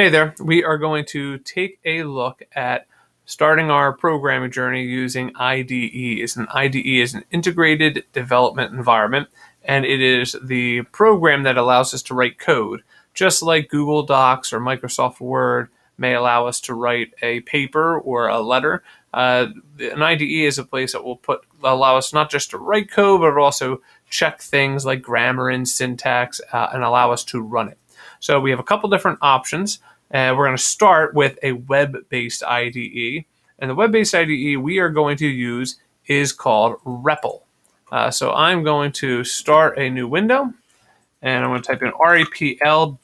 Hey there, we are going to take a look at starting our programming journey using IDEs. An IDE is an integrated development environment, and it is the program that allows us to write code, just like Google Docs or Microsoft Word may allow us to write a paper or a letter. Uh, an IDE is a place that will put allow us not just to write code, but also check things like grammar and syntax uh, and allow us to run it. So we have a couple different options. and we're going to start with a web-based IDE. And the web-based IDE we are going to use is called REPL. Uh, so I'm going to start a new window, and I'm going to type in repl.it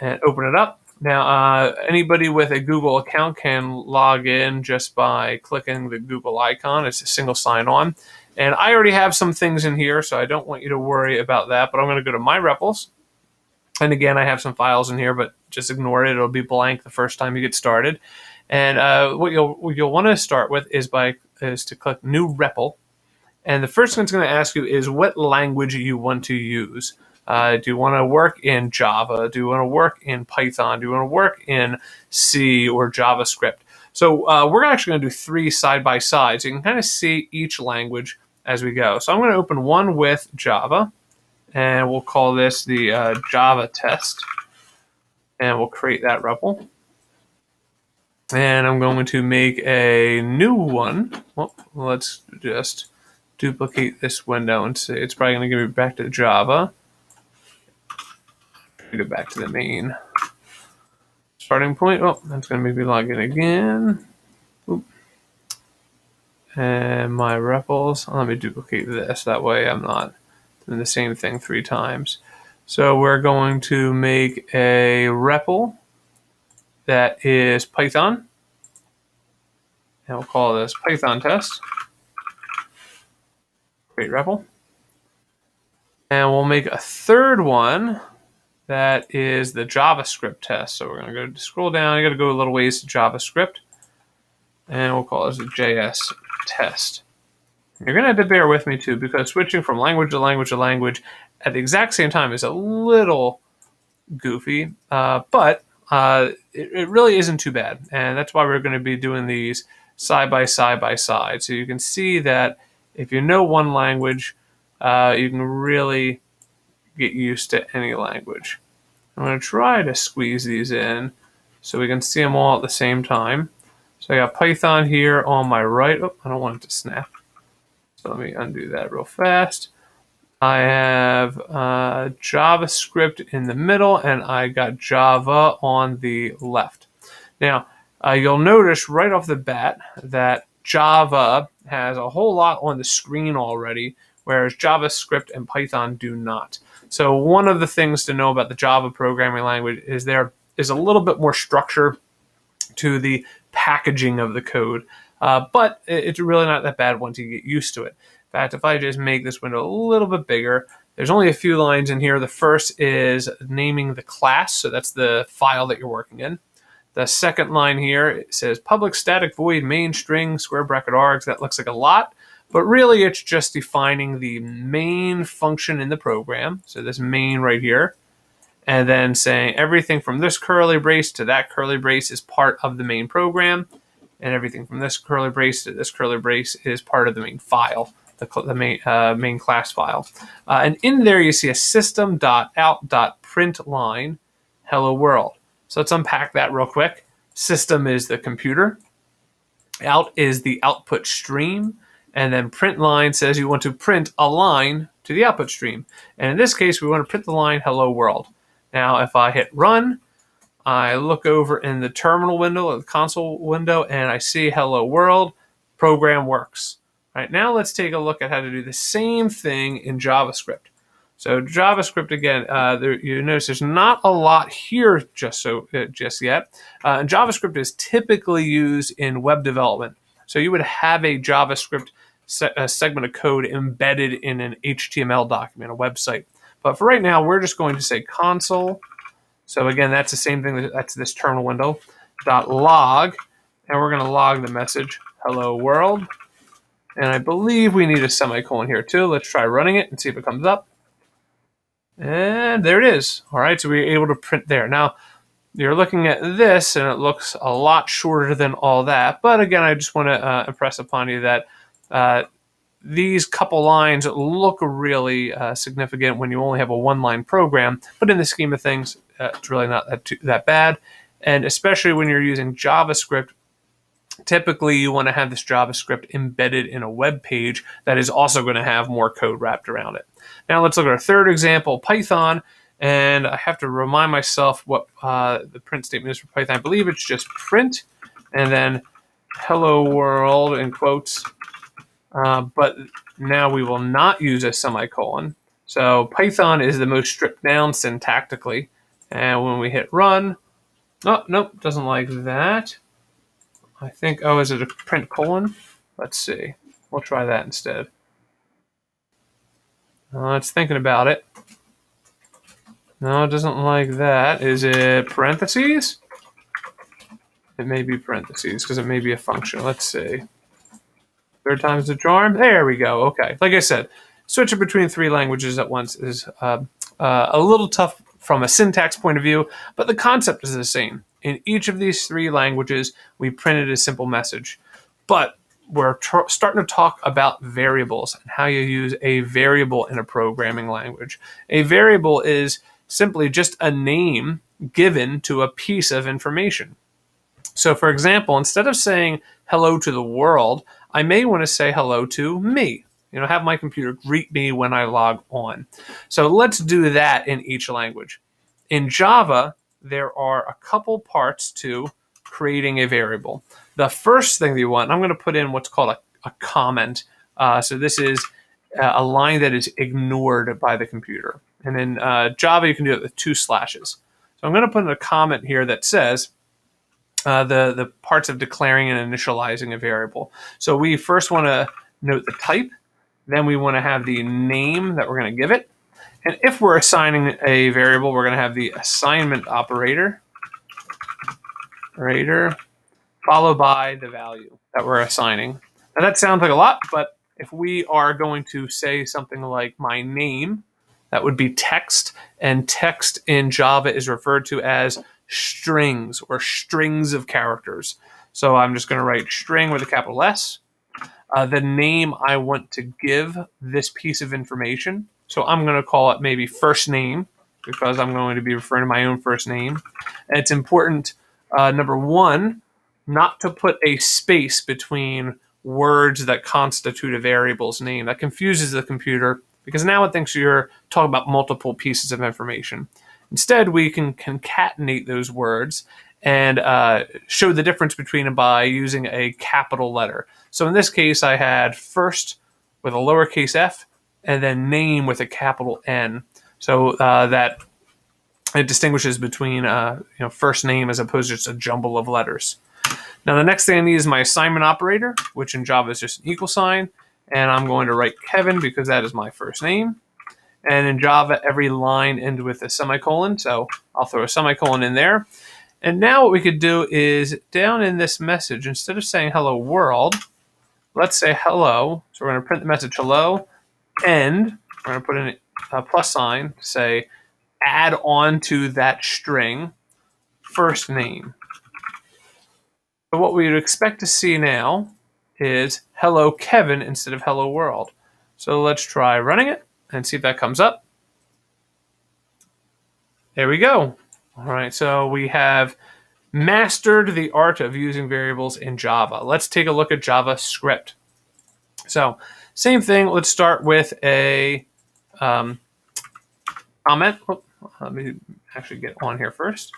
and open it up. Now, uh, anybody with a Google account can log in just by clicking the Google icon. It's a single sign-on. And I already have some things in here, so I don't want you to worry about that. But I'm going to go to My REPLs. And again, I have some files in here, but just ignore it. It'll be blank the first time you get started. And uh, what you'll what you'll want to start with is by is to click New REPL. And the first thing it's going to ask you is what language you want to use. Uh, do you want to work in Java? Do you want to work in Python? Do you want to work in C or JavaScript? So uh, we're actually going to do three side by side, so you can kind of see each language as we go. So I'm going to open one with Java, and we'll call this the uh, Java test, and we'll create that REPL. And I'm going to make a new one. Well, let's just duplicate this window and see. It's probably going to give me back to Java. Go back to the main starting point. Oh, that's going to make me log in again. Oop and my REPLs. Oh, let me duplicate this. That way I'm not doing the same thing three times. So we're going to make a REPL that is Python. And we'll call this Python test. Create REPL. And we'll make a third one that is the JavaScript test. So we're going to go scroll down. You got to go a little ways to JavaScript. And we'll call this a JS test. You're going to have to bear with me too, because switching from language to language to language at the exact same time is a little goofy, uh, but uh, it, it, really isn't too bad. And that's why we're going to be doing these side by side by side. So you can see that if you know one language, uh, you can really get used to any language. I'm going to try to squeeze these in so we can see them all at the same time. So I got Python here on my right. Oh, I don't want it to snap. So let me undo that real fast. I have uh, JavaScript in the middle, and I got Java on the left. Now, uh, you'll notice right off the bat that Java has a whole lot on the screen already, whereas JavaScript and Python do not. So one of the things to know about the Java programming language is there is a little bit more structure to the packaging of the code. Uh, but it's really not that bad once you get used to it. In fact, if I just make this window a little bit bigger, there's only a few lines in here. The first is naming the class, so that's the file that you're working in. The second line here says public static void main string square bracket args. That looks like a lot, but really it's just defining the main function in the program. So this main right here and then saying everything from this curly brace to that curly brace is part of the main program, and everything from this curly brace to this curly brace is part of the main file, the, the main, uh, main class file. Uh, and in there you see a system.out.println hello world. So let's unpack that real quick. System is the computer. Out is the output stream. And then print line says you want to print a line to the output stream. And in this case, we want to print the line hello world. Now, if I hit run, I look over in the terminal window or the console window and I see hello world, program works. All right, now let's take a look at how to do the same thing in JavaScript. So JavaScript again, uh, there, you notice there's not a lot here just so uh, just yet. Uh, JavaScript is typically used in web development. So you would have a JavaScript se a segment of code embedded in an HTML document, a website. But for right now, we're just going to say console. So again, that's the same thing. That's this terminal window. Dot log, and we're going to log the message hello world. And I believe we need a semicolon here too. Let's try running it and see if it comes up. And there it is. All right, so we are able to print there. Now, you're looking at this and it looks a lot shorter than all that. But again, I just want to uh, impress upon you that uh, these couple lines look really uh, significant when you only have a one-line program. But in the scheme of things, uh, it's really not that, too, that bad. And especially when you're using JavaScript, typically you want to have this JavaScript embedded in a web page that is also going to have more code wrapped around it. Now let's look at our third example, Python. And I have to remind myself what uh, the print statement is for Python. I believe it's just print and then hello world in quotes. Uh, but now we will not use a semicolon. So Python is the most stripped down syntactically. And when we hit run, oh, nope, doesn't like that. I think, oh, is it a print colon? Let's see. We'll try that instead. Uh, it's thinking about it. No, it doesn't like that. Is it parentheses? It may be parentheses because it may be a function. Let's see. Third time's the charm. There we go. Okay. Like I said, switching between three languages at once is uh, uh, a little tough from a syntax point of view, but the concept is the same. In each of these three languages, we printed a simple message. But we're starting to talk about variables and how you use a variable in a programming language. A variable is simply just a name given to a piece of information. So, for example, instead of saying hello to the world, I may want to say hello to me. You know, have my computer greet me when I log on. So let's do that in each language. In Java, there are a couple parts to creating a variable. The first thing that you want, I'm going to put in what's called a, a comment. Uh, so this is a line that is ignored by the computer. And in uh, Java, you can do it with two slashes. So I'm going to put in a comment here that says uh, the, the parts of declaring and initializing a variable. So we first want to note the type. Then we want to have the name that we're going to give it. And if we're assigning a variable, we're going to have the assignment operator, operator followed by the value that we're assigning. Now that sounds like a lot, but if we are going to say something like my name, that would be text, and text in Java is referred to as strings or strings of characters. So I'm just going to write string with a capital S. Uh, the name I want to give this piece of information. So I'm going to call it maybe first name because I'm going to be referring to my own first name. And it's important, uh, number one, not to put a space between words that constitute a variable's name. That confuses the computer because now it thinks you're talking about multiple pieces of information. Instead, we can concatenate those words and uh, show the difference between them by using a capital letter. So in this case, I had first with a lowercase f and then name with a capital N. So uh, that it distinguishes between uh, you know first name as opposed to just a jumble of letters. Now the next thing I need is my assignment operator, which in Java is just an equal sign. And I'm going to write Kevin because that is my first name. And in Java, every line ends with a semicolon. So I'll throw a semicolon in there. And now what we could do is down in this message, instead of saying hello world, let's say hello. So we're going to print the message hello. And we're going to put in a plus sign to say add on to that string first name. So what we would expect to see now is hello Kevin instead of hello world. So let's try running it and see if that comes up. There we go. All right, so we have mastered the art of using variables in Java. Let's take a look at JavaScript. So same thing, let's start with a um, comment. Oh, let me actually get on here first.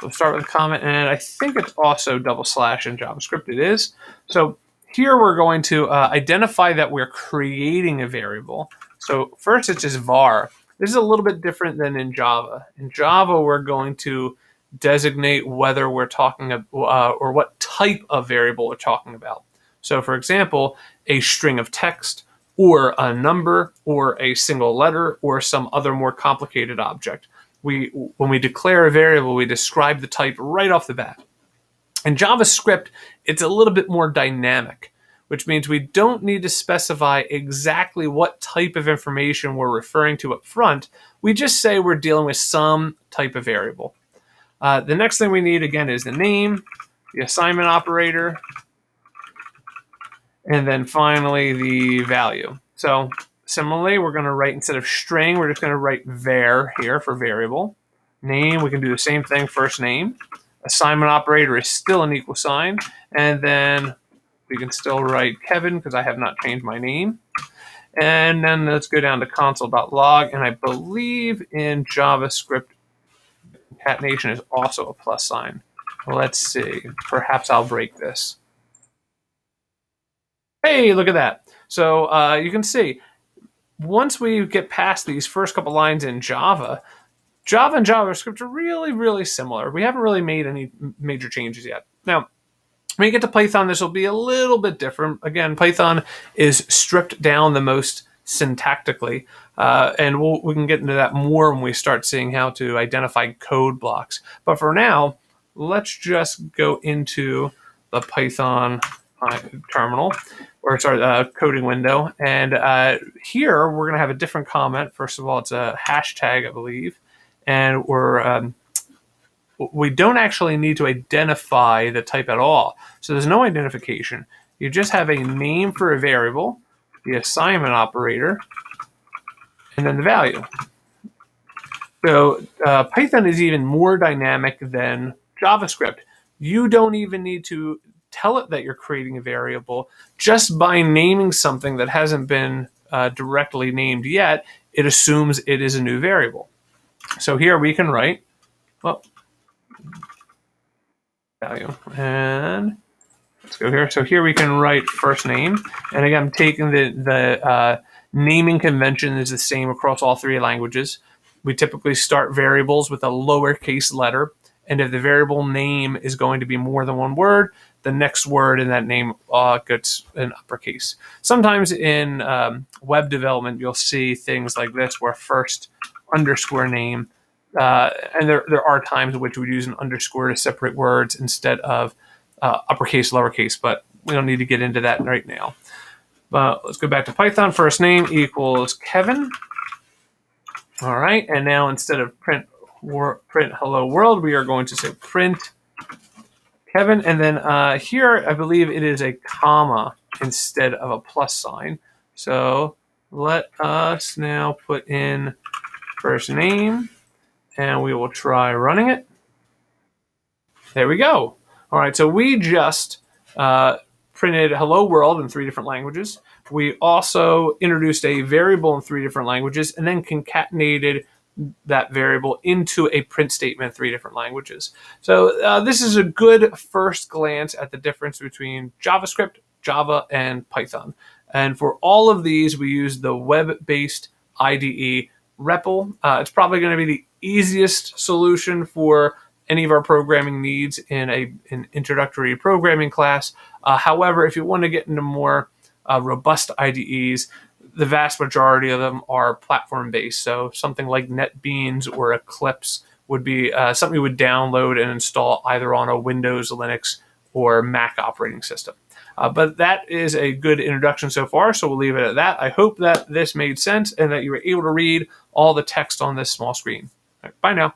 So we'll start with a comment, and I think it's also double slash in JavaScript. It is. So here we're going to uh, identify that we're creating a variable. So first it's just var. This is a little bit different than in Java. In Java, we're going to designate whether we're talking uh, or what type of variable we're talking about. So for example, a string of text or a number or a single letter or some other more complicated object we when we declare a variable, we describe the type right off the bat. In JavaScript, it's a little bit more dynamic. Which means we don't need to specify exactly what type of information we're referring to up front. We just say we're dealing with some type of variable. Uh, the next thing we need, again, is the name, the assignment operator, and then finally the value. So similarly, we're going to write, instead of string, we're just going to write var here for variable. Name, we can do the same thing, first name. Assignment operator is still an equal sign. And then we can still write Kevin because I have not changed my name. And then let's go down to console.log. And I believe in JavaScript, concatenation is also a plus sign. Let's see. Perhaps I'll break this. Hey, look at that. So uh, you can see, once we get past these first couple lines in Java, Java and JavaScript are really, really similar. We haven't really made any major changes yet. Now, when you get to Python, this will be a little bit different. Again, Python is stripped down the most syntactically, uh, and we'll, we can get into that more when we start seeing how to identify code blocks. But for now, let's just go into the Python uh, terminal, or sorry, uh, coding window. And uh, here we're going to have a different comment. First of all, it's a hashtag, I believe, and we're um, we don't actually need to identify the type at all. So there's no identification. You just have a name for a variable, the assignment operator, and then the value. So uh, Python is even more dynamic than JavaScript. You don't even need to tell it that you're creating a variable. Just by naming something that hasn't been uh, directly named yet, it assumes it is a new variable. So here we can write, well, value. And let's go here. So here we can write first name. And again, I'm taking the, the uh, naming convention is the same across all three languages. We typically start variables with a lowercase letter. And if the variable name is going to be more than one word, the next word in that name uh, gets an uppercase. Sometimes in um, web development, you'll see things like this where first underscore name uh, and there, there are times in which we use an underscore to separate words instead of uh, uppercase, lowercase, but we don't need to get into that right now. But let's go back to Python. First name equals Kevin. All right, and now instead of print print hello world, we are going to say print Kevin. And then uh, here, I believe it is a comma instead of a plus sign. So let us now put in first name and we will try running it. There we go. All right, so we just uh, printed hello world in three different languages. We also introduced a variable in three different languages and then concatenated that variable into a print statement in three different languages. So uh, this is a good first glance at the difference between JavaScript, Java, and Python. And for all of these, we use the web-based IDE REPL. Uh, it's probably going to be the easiest solution for any of our programming needs in a an introductory programming class. Uh, however, if you want to get into more uh, robust IDEs, the vast majority of them are platform based. So something like NetBeans or Eclipse would be uh, something you would download and install either on a Windows, Linux, or Mac operating system. Uh, but that is a good introduction so far, so we'll leave it at that. I hope that this made sense and that you were able to read all the text on this small screen. Right, bye now.